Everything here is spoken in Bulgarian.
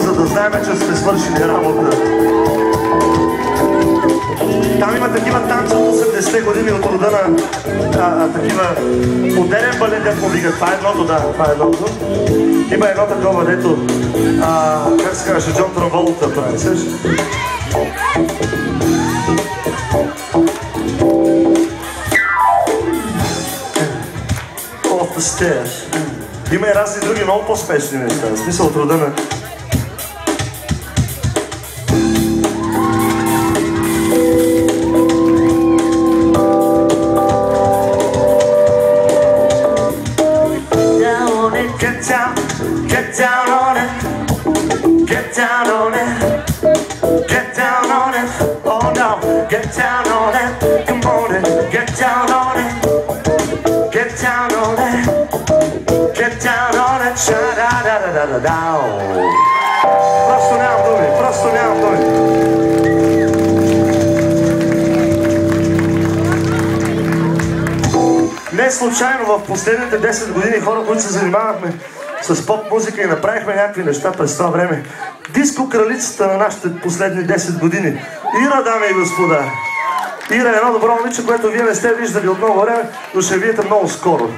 за да знаем, че сме свършили работа. Там има такива танци от 80-те години от рода на а, а, такива модерен балет, му викат. Това е едното, да, това е едното. Има едно такова, дето, а, как се казваше, Джон Траволта прави, сеш? Off the stairs. Има и разни други много по-спешни неща. В смисъл от рода на get down on it, get down on it, get down on it, oh no, get down on it, come on it, get down on it, get down on it, get down on it, sha da da da da da down. Просто нямам думи, просто нямам думи. Не случайно в последните 10 години хора, които се занимавахме с поп музика и направихме някакви неща през това време. Диско кралицата на нашите последни 10 години. Ира, дами и господа. Ира е едно добро момиче, което вие не сте виждали от много време, но ще видите много скоро.